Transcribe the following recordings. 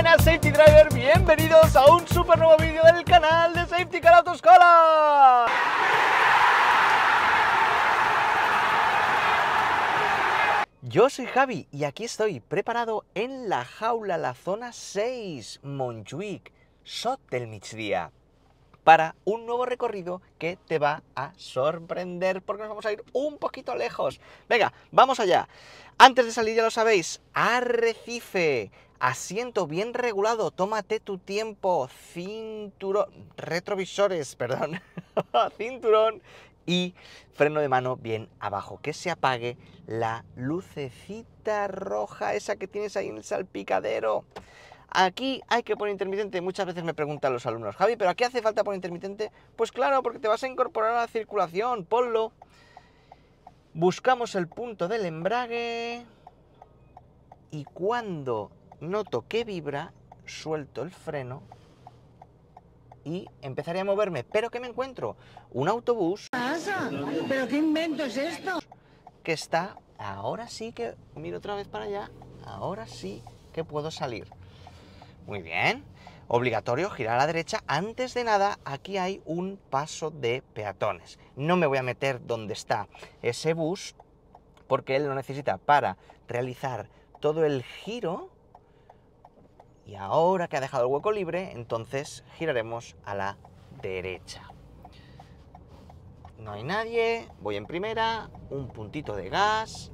buenas Safety Driver, bienvenidos a un super nuevo vídeo del canal de Safety Car Autoscola. Yo soy Javi y aquí estoy preparado en la jaula, la zona 6, Montjuic, Sot del Migdia, para un nuevo recorrido que te va a sorprender porque nos vamos a ir un poquito lejos. Venga, vamos allá. Antes de salir, ya lo sabéis, arrecife, asiento bien regulado, tómate tu tiempo, cinturón, retrovisores, perdón, cinturón y freno de mano bien abajo, que se apague la lucecita roja esa que tienes ahí en el salpicadero. Aquí hay que poner intermitente. Muchas veces me preguntan los alumnos, Javi, ¿pero aquí hace falta poner intermitente? Pues claro, porque te vas a incorporar a la circulación, ponlo. Buscamos el punto del embrague y cuando noto que vibra, suelto el freno y empezaré a moverme. ¿Pero qué me encuentro? Un autobús. pasa? ¿Pero qué invento es esto? Que está, ahora sí que, miro otra vez para allá, ahora sí que puedo salir. Muy bien. Obligatorio girar a la derecha. Antes de nada, aquí hay un paso de peatones. No me voy a meter donde está ese bus, porque él lo necesita para realizar todo el giro y ahora que ha dejado el hueco libre, entonces giraremos a la derecha. No hay nadie, voy en primera, un puntito de gas,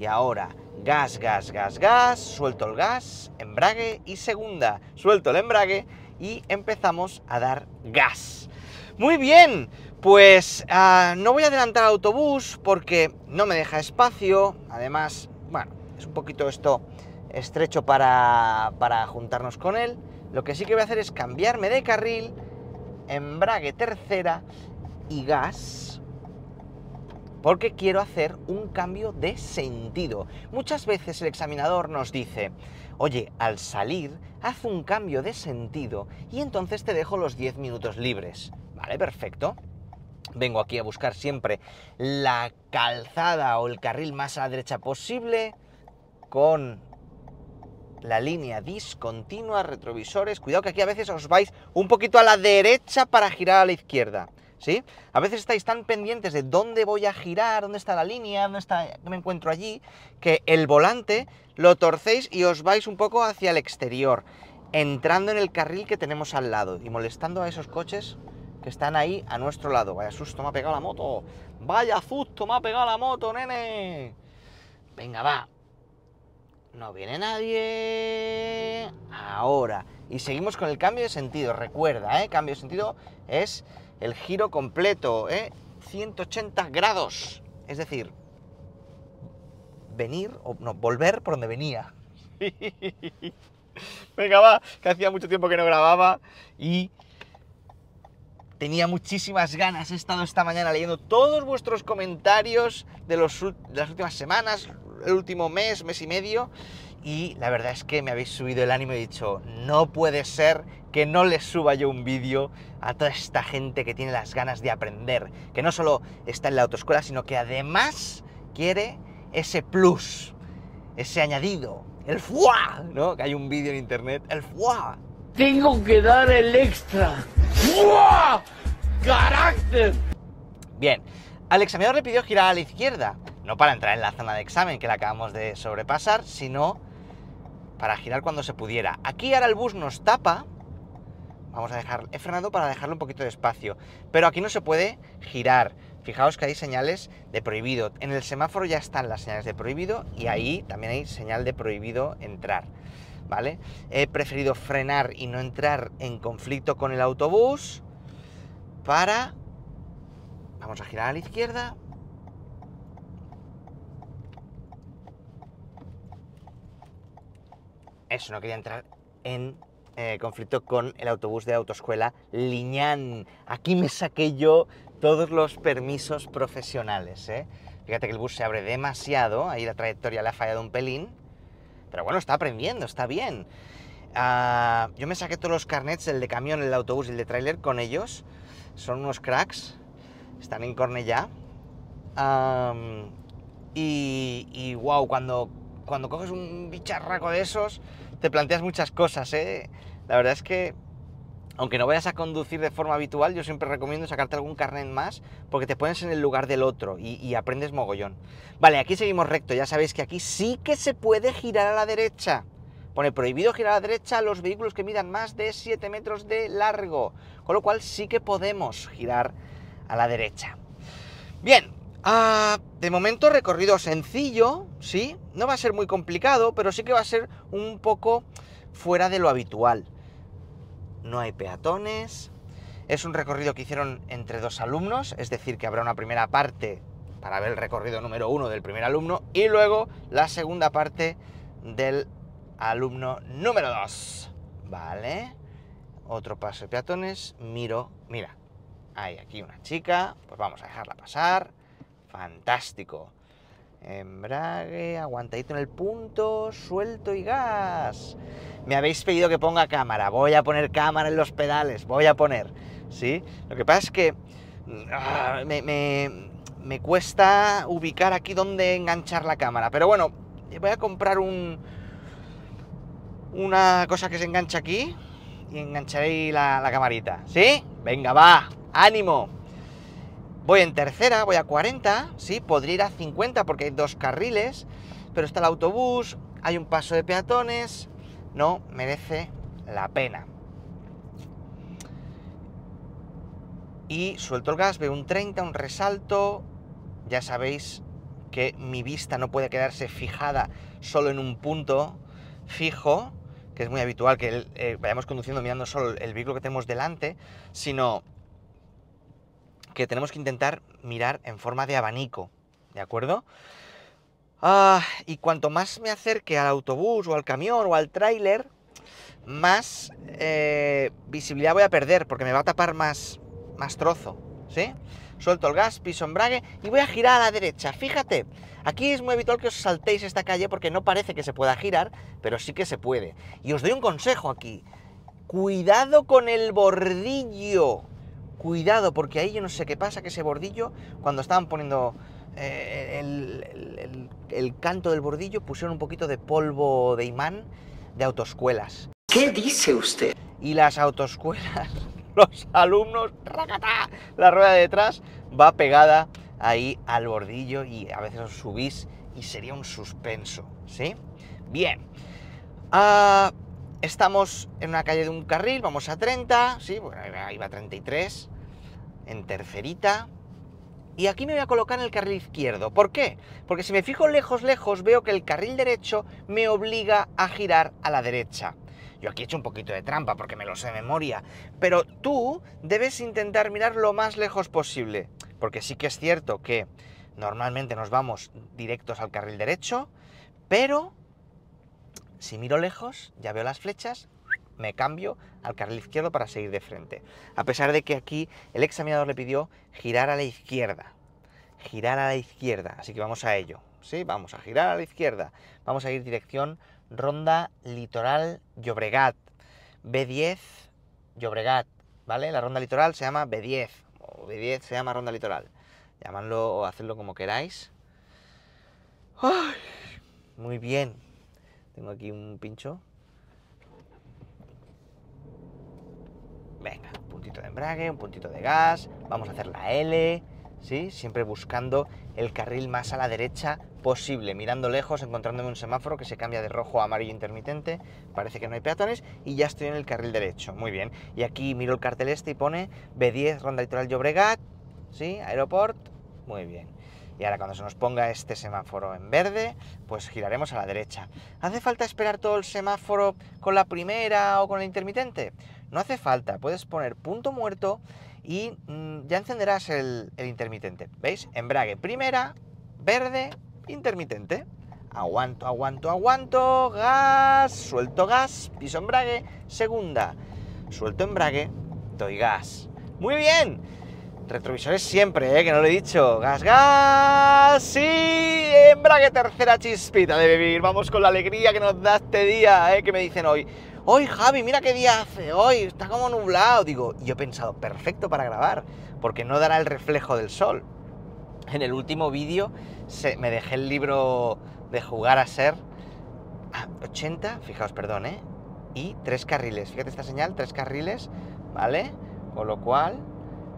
y ahora gas, gas, gas, gas, suelto el gas, embrague y segunda, suelto el embrague y empezamos a dar gas. Muy bien, pues uh, no voy a adelantar autobús porque no me deja espacio, además, bueno, es un poquito esto estrecho para, para juntarnos con él. Lo que sí que voy a hacer es cambiarme de carril, embrague tercera y gas, porque quiero hacer un cambio de sentido. Muchas veces el examinador nos dice, oye, al salir, haz un cambio de sentido y entonces te dejo los 10 minutos libres. Vale, perfecto. Vengo aquí a buscar siempre la calzada o el carril más a la derecha posible, con la línea discontinua, retrovisores. Cuidado que aquí a veces os vais un poquito a la derecha para girar a la izquierda. ¿Sí? A veces estáis tan pendientes de dónde voy a girar, dónde está la línea, dónde está, me encuentro allí, que el volante lo torcéis y os vais un poco hacia el exterior, entrando en el carril que tenemos al lado y molestando a esos coches que están ahí a nuestro lado. Vaya susto, me ha pegado la moto. Vaya susto, me ha pegado la moto, nene. Venga, va, no viene nadie. Ahora. Y seguimos con el cambio de sentido. Recuerda, ¿eh? Cambio de sentido es el giro completo, ¿eh? 180 grados. Es decir, venir, o no, volver por donde venía. Venga, va, que hacía mucho tiempo que no grababa y tenía muchísimas ganas. He estado esta mañana leyendo todos vuestros comentarios de, de las últimas semanas, el último mes, mes y medio, y la verdad es que me habéis subido el ánimo y he dicho, no puede ser que no les suba yo un vídeo a toda esta gente que tiene las ganas de aprender, que no solo está en la autoescuela, sino que además quiere ese plus, ese añadido, el fuá, ¿no? Que hay un vídeo en internet, el fuá. Tengo que dar el extra. ¡Fuá! ¡Carácter! Bien, al examinador le pidió girar a la izquierda, no para entrar en la zona de examen que la acabamos de sobrepasar, sino para girar cuando se pudiera. Aquí ahora el bus nos tapa, vamos a dejar, he frenado para dejarle un poquito de espacio, pero aquí no se puede girar. Fijaos que hay señales de prohibido. En el semáforo ya están las señales de prohibido y ahí también hay señal de prohibido entrar. ¿Vale? He preferido frenar y no entrar en conflicto con el autobús para... Vamos a girar a la izquierda. Eso, no quería entrar en eh, conflicto con el autobús de autoescuela Liñán. Aquí me saqué yo todos los permisos profesionales. ¿eh? Fíjate que el bus se abre demasiado, ahí la trayectoria le ha fallado un pelín, pero bueno, está aprendiendo, está bien. Uh, yo me saqué todos los carnets, el de camión, el de autobús y el de tráiler con ellos. Son unos cracks, están en Cornellá. Um, y, y wow, cuando cuando coges un bicharraco de esos, te planteas muchas cosas, ¿eh? La verdad es que, aunque no vayas a conducir de forma habitual, yo siempre recomiendo sacarte algún carnet más, porque te pones en el lugar del otro y, aprendes mogollón. Vale, aquí seguimos recto, ya sabéis que aquí sí que se puede girar a la derecha. Pone prohibido girar a la derecha a los vehículos que midan más de 7 metros de largo, con lo cual sí que podemos girar a la derecha. Bien, ah, de momento recorrido sencillo, sí, no va a ser muy complicado, pero sí que va a ser un poco fuera de lo habitual. No hay peatones, es un recorrido que hicieron entre dos alumnos, es decir, que habrá una primera parte para ver el recorrido número uno del primer alumno y luego la segunda parte del alumno número 2. Vale. Otro paso de peatones. Miro. Mira. Hay aquí una chica. Pues vamos a dejarla pasar. Fantástico. Embrague, aguantadito en el punto, suelto y gas. Me habéis pedido que ponga cámara. Voy a poner cámara en los pedales. Voy a poner. ¿Sí? Lo que pasa es que ah, me, me, me cuesta ubicar aquí donde enganchar la cámara. Pero bueno, voy a comprar un, una cosa que se engancha aquí y engancharé la, la camarita. ¿Sí? Venga, va, ánimo. Voy en tercera, voy a 40, sí, podría ir a 50 porque hay dos carriles, pero está el autobús, hay un paso de peatones, no merece la pena. Y suelto el gas, veo un 30, un resalto, ya sabéis que mi vista no puede quedarse fijada solo en un punto fijo, que es muy habitual que eh, vayamos conduciendo mirando solo el vehículo que tenemos delante, sino que tenemos que intentar mirar en forma de abanico, ¿de acuerdo? Ah, y cuanto más me acerque al autobús o al camión o al tráiler, más eh, visibilidad voy a perder porque me va a tapar más, más trozo, ¿sí? Suelto el gas, piso embrague y voy a girar a la derecha. Fíjate, Aquí es muy habitual que os saltéis esta calle porque no parece que se pueda girar, pero sí que se puede. Y os doy un consejo aquí. Cuidado con el bordillo. Cuidado, porque ahí yo no sé qué pasa, que ese bordillo, cuando estaban poniendo eh, el, el canto del bordillo, pusieron un poquito de polvo de imán de autoescuelas. ¿Qué dice usted? Y las autoescuelas, los alumnos, ¡racatá! la rueda de detrás va pegada ahí al bordillo y a veces os subís y sería un suspenso, ¿sí? Bien. Ah, estamos en una calle de un carril, vamos a 30, sí, bueno, ahí va 33, en tercerita. Y aquí me voy a colocar en el carril izquierdo. ¿Por qué? Porque si me fijo lejos, lejos, veo que el carril derecho me obliga a girar a la derecha. Yo aquí he hecho un poquito de trampa porque me lo sé de memoria. Pero tú debes intentar mirar lo más lejos posible porque sí que es cierto que normalmente nos vamos directos al carril derecho, pero si miro lejos, ya veo las flechas, me cambio al carril izquierdo para seguir de frente. A pesar de que aquí el examinador le pidió girar a la izquierda. Girar a la izquierda. Así que vamos a ello. Sí, vamos a girar a la izquierda. Vamos a ir dirección Ronda Litoral Llobregat. B10 Llobregat. ¿Vale? La ronda litoral se llama B10 B10 se llama ronda litoral. Llamadlo o hacedlo como queráis. muy bien. Tengo aquí un pincho. Venga, un puntito de embrague, un puntito de gas. Vamos a hacer la L. ¿Sí? Siempre buscando el carril más a la derecha posible, mirando lejos, encontrándome un semáforo que se cambia de rojo a amarillo intermitente, parece que no hay peatones y ya estoy en el carril derecho, muy bien. Y aquí miro el cartel este y pone B10 Ronda Litoral Llobregat, ¿sí? Aeroport, muy bien. Y ahora cuando se nos ponga este semáforo en verde, pues giraremos a la derecha. ¿Hace falta esperar todo el semáforo con la primera o con el intermitente? No hace falta, puedes poner punto muerto y mm, ya encenderás el, el intermitente. ¿Veis? Embrague primera, verde, intermitente. Aguanto, aguanto, aguanto, gas, suelto gas, piso embrague, segunda, suelto embrague, doy gas. Muy bien. Retrovisores siempre, ¿eh? que no lo he dicho. Gas, gas, sí, embrague tercera chispita de vivir. Vamos con la alegría que nos da este día, ¿eh? que me dicen hoy. Hoy, Javi, mira qué día hace hoy, está como nublado. Digo, yo he pensado, perfecto para grabar, porque no dará el reflejo del sol. En el último vídeo me dejé el libro de jugar a ser 80, fijaos, perdón, ¿eh? Y tres carriles. Fíjate esta señal, tres carriles, ¿vale? Con lo cual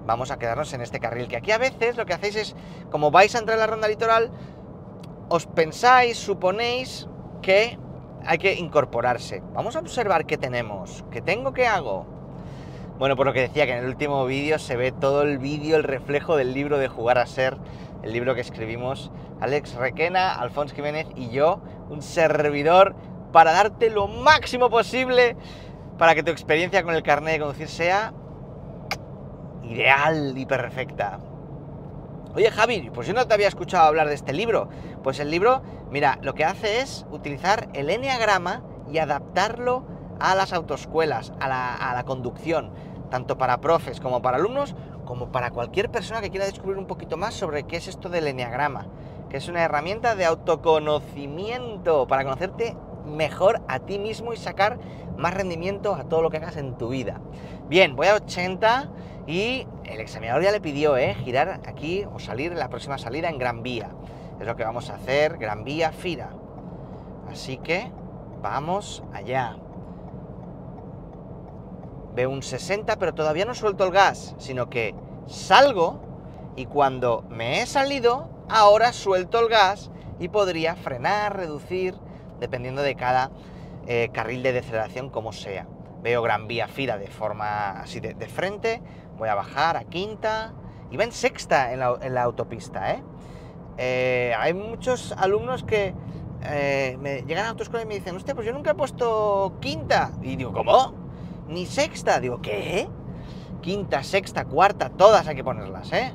vamos a quedarnos en este carril. Que aquí a veces lo que hacéis es, como vais a entrar en la ronda litoral, os pensáis, suponéis que hay que incorporarse. Vamos a observar qué tenemos. ¿Qué tengo? ¿Qué hago? Bueno, por lo que decía que en el último vídeo se ve todo el vídeo, el reflejo del libro de Jugar a Ser, el libro que escribimos Alex Requena, Alfonso Jiménez y yo, un servidor, para darte lo máximo posible para que tu experiencia con el carnet de conducir sea ideal y perfecta. Oye Javi, pues yo no te había escuchado hablar de este libro. Pues el libro, mira, lo que hace es utilizar el enneagrama y adaptarlo a las autoescuelas, a la, conducción, tanto para profes como para alumnos, como para cualquier persona que quiera descubrir un poquito más sobre qué es esto del enneagrama, que es una herramienta de autoconocimiento para conocerte mejor a ti mismo y sacar más rendimiento a todo lo que hagas en tu vida. Bien, voy a 80 y el examinador ya le pidió, ¿eh? Girar aquí o salir la próxima salida en Gran Vía. Es lo que vamos a hacer, Gran Vía, Fira. Así que vamos allá. Veo un 60, pero todavía no suelto el gas, sino que salgo y cuando me he salido, ahora suelto el gas y podría frenar, reducir, dependiendo de cada eh, carril de deceleración como sea. Veo Gran Vía Fira de forma así de frente, voy a bajar a quinta va en sexta en la, autopista. ¿eh? ¿eh? hay muchos alumnos que eh, me llegan a autoescuela y me dicen, hostia, pues yo nunca he puesto quinta. Y digo, ¿cómo? Ni sexta. Digo, ¿qué? Quinta, sexta, cuarta, todas hay que ponerlas, ¿eh?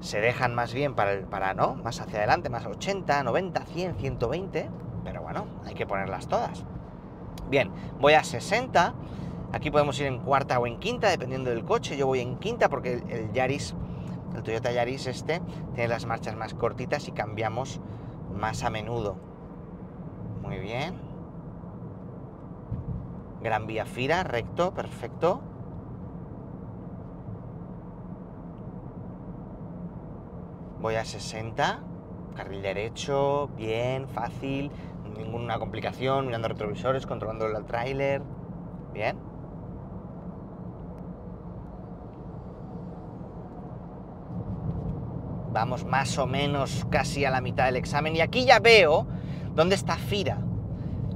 Se dejan más bien para, el, para ¿no? Más hacia adelante, más 80, 90, 100, 120. Pero bueno, hay que ponerlas todas. Bien, voy a 60 Aquí podemos ir en cuarta o en quinta, dependiendo del coche. Yo voy en quinta porque el, Yaris, el Toyota Yaris este, tiene las marchas más cortitas y cambiamos más a menudo. Muy bien. Gran Vía Fira, recto, perfecto. Voy a 60, carril derecho, bien, fácil, ninguna complicación, mirando retrovisores, controlando el tráiler, bien. Vamos más o menos casi a la mitad del examen y aquí ya veo dónde está Fira.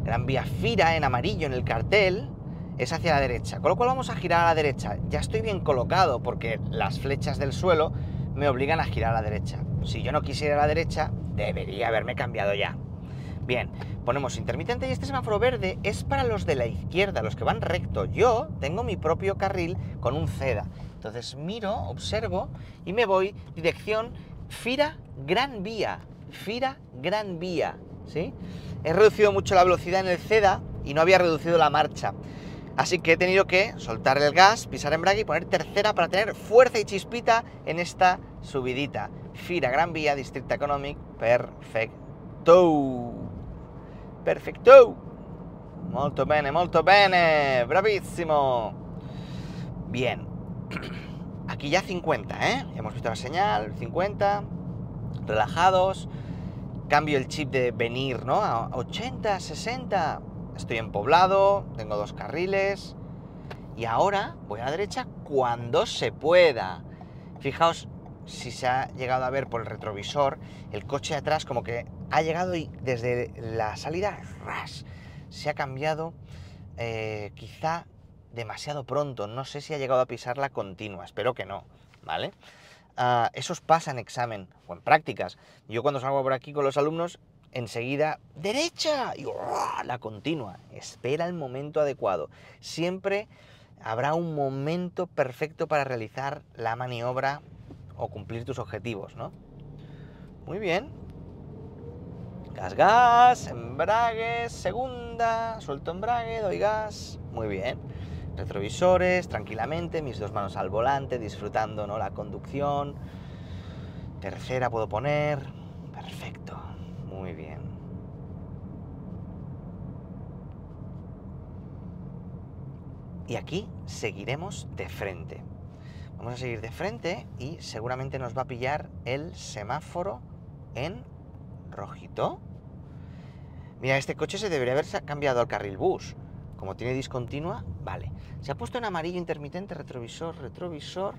Gran Vía Fira en amarillo en el cartel es hacia la derecha, con lo cual vamos a girar a la derecha. Ya estoy bien colocado porque las flechas del suelo me obligan a girar a la derecha. Si yo no quisiera a la derecha, debería haberme cambiado ya. Bien, ponemos intermitente y este semáforo verde es para los de la izquierda, los que van recto. Yo tengo mi propio carril con un CEDA. Entonces miro, observo y me voy dirección Fira Gran Vía. Fira Gran Vía. ¿sí? He reducido mucho la velocidad en el CEDA y no había reducido la marcha. Así que he tenido que soltar el gas, pisar embrague y poner tercera para tener fuerza y chispita en esta subidita. Fira Gran Vía, Distrito Economic, perfecto. Perfecto. Molto bene, molto bene. Bravissimo. Bien. Aquí ya 50, ¿eh? Hemos visto la señal, 50. Relajados. Cambio el chip de venir, ¿no? A 80, 60. Estoy en poblado, tengo dos carriles. Y ahora voy a la derecha cuando se pueda. Fijaos si se ha llegado a ver por el retrovisor el coche de atrás como que ha llegado y desde la salida ras, se ha cambiado eh, quizá demasiado pronto. No sé si ha llegado a pisar la continua, espero que no, ¿vale? Uh, eso pasa en examen o en prácticas. Yo cuando salgo por aquí con los alumnos, enseguida, derecha, y la continua. Espera el momento adecuado. Siempre habrá un momento perfecto para realizar la maniobra o cumplir tus objetivos, ¿no? Muy bien. Gas, gas, embrague, segunda, suelto embrague, doy gas. Muy bien retrovisores, tranquilamente, mis dos manos al volante, disfrutando ¿no? la conducción. Tercera puedo poner. Perfecto, muy bien. Y aquí seguiremos de frente. Vamos a seguir de frente y seguramente nos va a pillar el semáforo en rojito. Mira, este coche se debería haber cambiado al carril bus. Como tiene discontinua, vale. Se ha puesto en amarillo intermitente, retrovisor, retrovisor,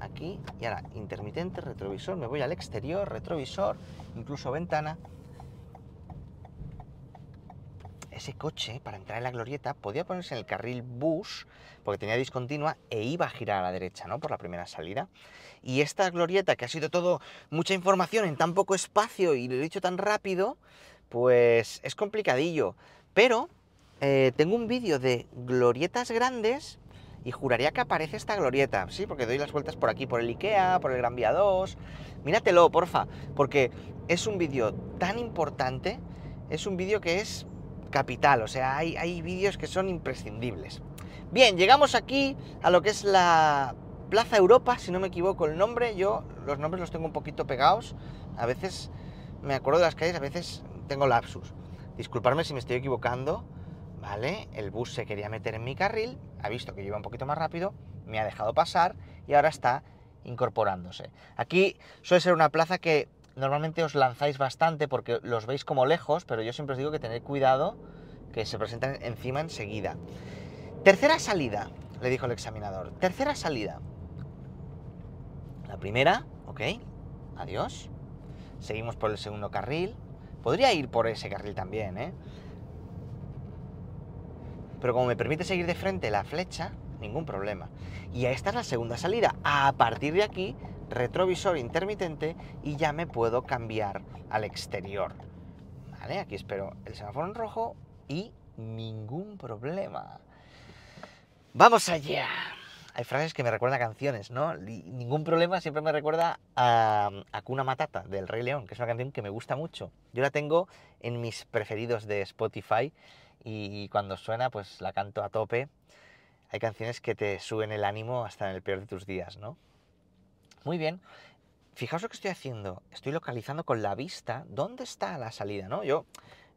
aquí, y ahora intermitente, retrovisor, me voy al exterior, retrovisor, incluso ventana. Ese coche, para entrar en la glorieta, podía ponerse en el carril bus, porque tenía discontinua, e iba a girar a la derecha, ¿no? Por la primera salida. Y esta glorieta, que ha sido todo mucha información en tan poco espacio y lo he dicho tan rápido, pues es complicadillo. Pero eh, tengo un vídeo de glorietas grandes y juraría que aparece esta glorieta, sí, porque doy las vueltas por aquí, por el Ikea, por el Gran Vía 2. Míratelo, porfa, porque es un vídeo tan importante, es un vídeo que es capital, o sea, hay, hay vídeos que son imprescindibles. Bien, llegamos aquí a lo que es la Plaza Europa, si no me equivoco el nombre, yo los nombres los tengo un poquito pegados, a veces me acuerdo de las calles, a veces tengo lapsus. Disculparme si me estoy equivocando, El bus se quería meter en mi carril, ha visto que yo iba un poquito más rápido, me ha dejado pasar y ahora está incorporándose. Aquí suele ser una plaza que normalmente os lanzáis bastante porque los veis como lejos, pero yo siempre os digo que tened cuidado que se presentan encima enseguida. Tercera salida, le dijo el examinador. Tercera salida. La primera, ok, adiós. Seguimos por el segundo carril. Podría ir por ese carril también, ¿eh? Pero como me permite seguir de frente la flecha, ningún problema. Y esta es la segunda salida. A partir de aquí, retrovisor intermitente y ya me puedo cambiar al exterior. ¿Vale? Aquí espero el semáforo en rojo y ningún problema. ¡Vamos allá! Hay frases que me recuerdan a canciones, ¿no? ningún problema siempre me recuerda a, a Cuna Matata del Rey León, que es una canción que me gusta mucho. Yo la tengo en mis preferidos de Spotify y cuando suena pues la canto a tope. Hay canciones que te suben el ánimo hasta en el peor de tus días, ¿no? Muy bien. Fijaos lo que estoy haciendo. Estoy localizando con la vista dónde está la salida, ¿no? Yo,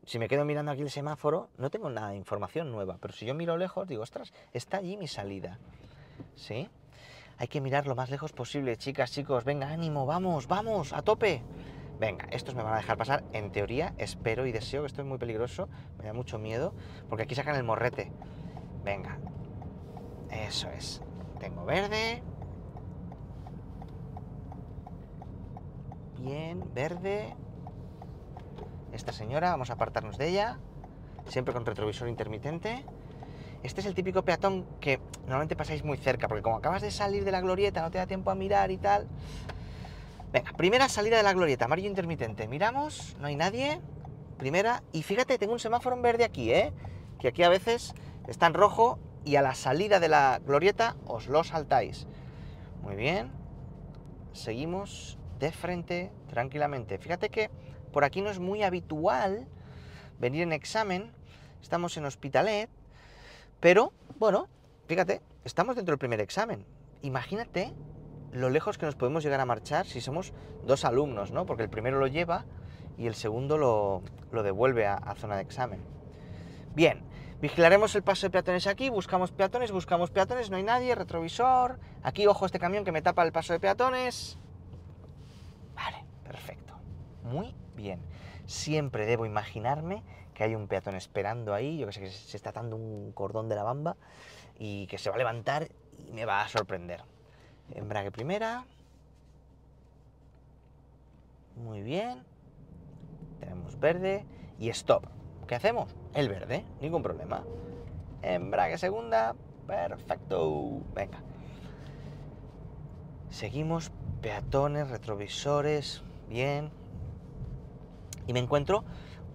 si me quedo mirando aquí el semáforo, no tengo nada de información nueva, pero si yo miro lejos, digo, ostras, está allí mi salida. ¿Sí? Hay que mirar lo más lejos posible, chicas, chicos. Venga, ánimo, vamos, vamos, a tope. Venga, estos me van a dejar pasar. En teoría, espero y deseo que esto es muy peligroso. Me da mucho miedo, porque aquí sacan el morrete. Venga, eso es. Tengo verde. Bien, verde. Esta señora, vamos a apartarnos de ella. Siempre con retrovisor intermitente. Este es el típico peatón que normalmente pasáis muy cerca, porque como acabas de salir de la glorieta, no te da tiempo a mirar y tal. Venga, primera salida de la glorieta, amarillo intermitente. Miramos, no hay nadie. Primera, y fíjate, tengo un semáforo en verde aquí, ¿eh? Que aquí a veces está en rojo y a la salida de la glorieta os lo saltáis. Muy bien. Seguimos de frente tranquilamente. Fíjate que por aquí no es muy habitual venir en examen. Estamos en Hospitalet. Pero, bueno, fíjate, estamos dentro del primer examen. Imagínate lo lejos que nos podemos llegar a marchar si somos dos alumnos, ¿no? Porque el primero lo lleva y el segundo lo, devuelve a, a, zona de examen. Bien, vigilaremos el paso de peatones aquí, buscamos peatones, buscamos peatones, no hay nadie, retrovisor, aquí ojo este camión que me tapa el paso de peatones. Vale, perfecto. Muy bien. Siempre debo imaginarme que hay un peatón esperando ahí, yo que sé que se está atando un cordón de la bamba y que se va a levantar y me va a sorprender embrague primera. Muy bien. Tenemos verde y stop. ¿Qué hacemos? El verde, ningún problema. Embrague segunda. Perfecto. Venga. Seguimos peatones, retrovisores. Bien. Y me encuentro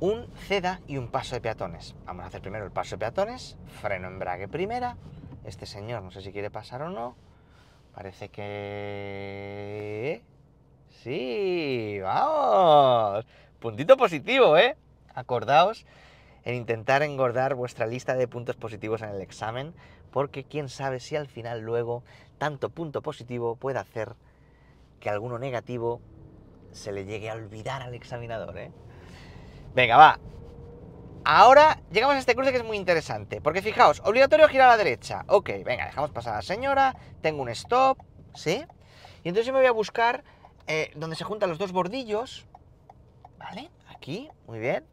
un CEDA y un paso de peatones. Vamos a hacer primero el paso de peatones. Freno embrague primera. Este señor no sé si quiere pasar o no. Parece que... Sí, vamos. Puntito positivo, ¿eh? Acordaos en intentar engordar vuestra lista de puntos positivos en el examen, porque quién sabe si al final luego tanto punto positivo puede hacer que alguno negativo se le llegue a olvidar al examinador, ¿eh? Venga, va. Ahora llegamos a este cruce que es muy interesante, porque fijaos, obligatorio girar a la derecha. Ok, venga, dejamos pasar a la señora, tengo un stop, ¿sí? Y entonces yo me voy a buscar eh, donde se juntan los dos bordillos, ¿vale? Aquí, muy bien.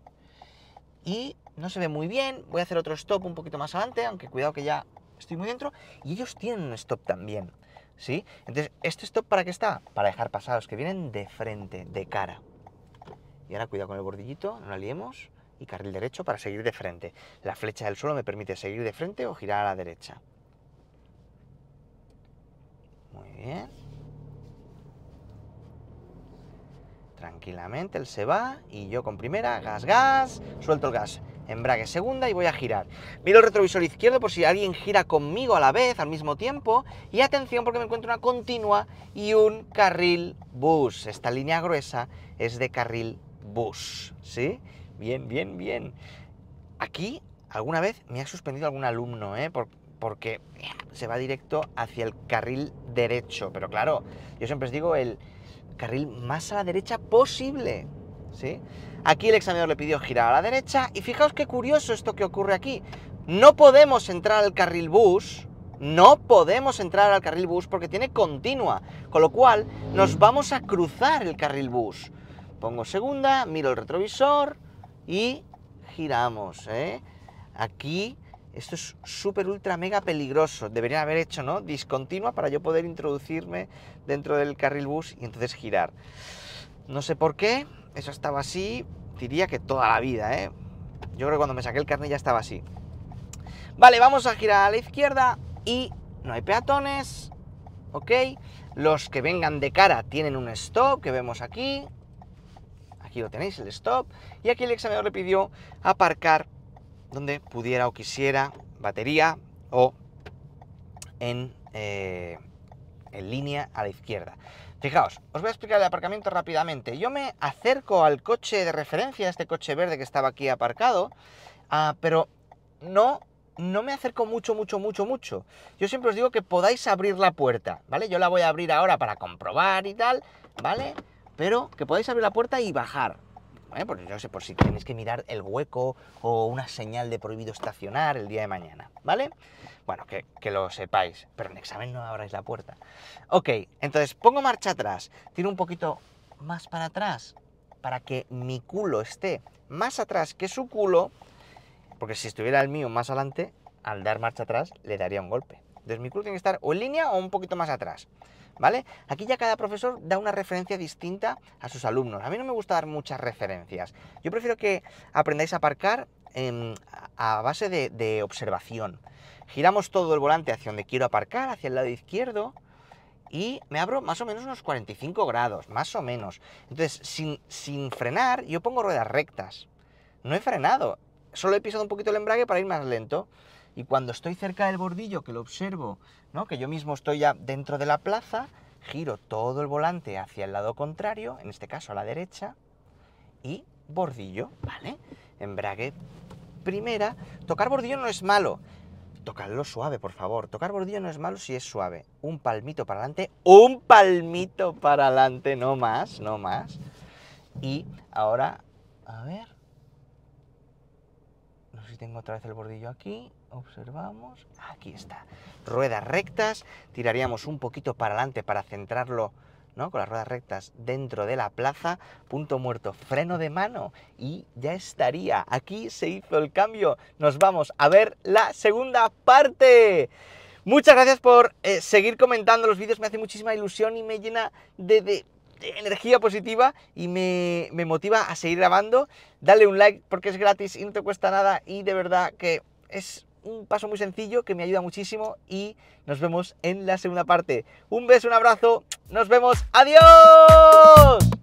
y no se ve muy bien. Voy a hacer otro stop un poquito más adelante, aunque cuidado que ya estoy muy dentro. Y ellos tienen un stop también, ¿sí? Entonces, ¿este stop para qué está? Para dejar pasar a los que vienen de frente, de cara. Y ahora cuidado con el bordillito, no la liemos. Y carril derecho para seguir de frente. La flecha del suelo me permite seguir de frente o girar a la derecha. Muy bien. Tranquilamente, él se va y yo con primera, gas, gas, suelto el gas, embrague segunda y voy a girar. Miro el retrovisor izquierdo por si alguien gira conmigo a la vez, al mismo tiempo. Y atención porque me encuentro una continua y un carril bus. Esta línea gruesa es de carril bus, ¿sí? Bien, bien, bien. Aquí, alguna vez me ha suspendido algún alumno, ¿eh? porque se va directo hacia el carril derecho. Pero claro, yo siempre os digo el carril más a la derecha posible. ¿sí? Aquí el examinador le pidió girar a la derecha y fijaos qué curioso esto que ocurre aquí. No podemos entrar al carril bus, no podemos entrar al carril bus porque tiene continua, con lo cual nos vamos a cruzar el carril bus. Pongo segunda, miro el retrovisor y giramos. ¿eh? Aquí esto es súper, ultra, mega peligroso. Deberían haber hecho, ¿no? Discontinua para yo poder introducirme dentro del carril bus y entonces girar. No sé por qué, eso estaba así, diría que toda la vida, ¿eh? Yo creo que cuando me saqué el carnet ya estaba así. Vale, vamos a girar a la izquierda y no hay peatones, ¿ok? Los que vengan de cara tienen un stop que vemos aquí. Aquí lo tenéis, el stop. Y aquí el examinador le pidió aparcar donde pudiera o quisiera batería o en, eh, en línea a la izquierda. Fijaos, os voy a explicar el aparcamiento rápidamente. Yo me acerco al coche de referencia, este coche verde que estaba aquí aparcado, ah, pero no, no me acerco mucho, mucho, mucho, mucho. Yo siempre os digo que podáis abrir la puerta, ¿vale? Yo la voy a abrir ahora para comprobar y tal, ¿vale? Pero que podáis abrir la puerta y bajar, ¿eh? Por, yo sé, por si tenéis que mirar el hueco o una señal de prohibido estacionar el día de mañana, ¿vale? Bueno, que, que lo sepáis, pero en examen no abráis la puerta. Ok, entonces pongo marcha atrás, tiro un poquito más para atrás para que mi culo esté más atrás que su culo, porque si estuviera el mío más adelante, al dar marcha atrás le daría un golpe. Entonces mi culo tiene que estar o en línea o un poquito más atrás. ¿vale? Aquí ya cada profesor da una referencia distinta a sus alumnos. A mí no me gusta dar muchas referencias. Yo prefiero que aprendáis a aparcar a base de, observación. Giramos todo el volante hacia donde quiero aparcar, hacia el lado izquierdo, y me abro más o menos unos 45 grados, más o menos. Entonces, sin, frenar, yo pongo ruedas rectas. No he frenado, solo he pisado un poquito el embrague para ir más lento. Y cuando estoy cerca del bordillo, que lo observo, ¿no? que yo mismo estoy ya dentro de la plaza, giro todo el volante hacia el lado contrario, en este caso a la derecha, y bordillo, ¿vale? Embrague primera. Tocar bordillo no es malo. Tocarlo suave, por favor. Tocar bordillo no es malo si es suave. Un palmito para adelante. Un palmito para adelante, no más, no más. Y ahora, a ver. Tengo otra vez el bordillo aquí observamos, aquí está, ruedas rectas, tiraríamos un poquito para adelante para centrarlo ¿no? con las ruedas rectas dentro de la plaza, punto muerto, freno de mano y ya estaría, aquí se hizo el cambio, nos vamos a ver la segunda parte. Muchas gracias por eh, seguir comentando los vídeos, me hace muchísima ilusión y me llena de, energía positiva y me, me motiva a seguir grabando. Dale un like porque es gratis y no te cuesta nada y de verdad que es un paso muy sencillo que me ayuda muchísimo y nos vemos en la segunda parte. Un beso, un abrazo, nos vemos, adiós.